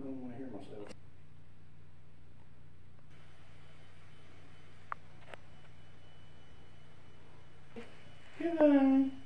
don't wanna hear myself. Goodbye.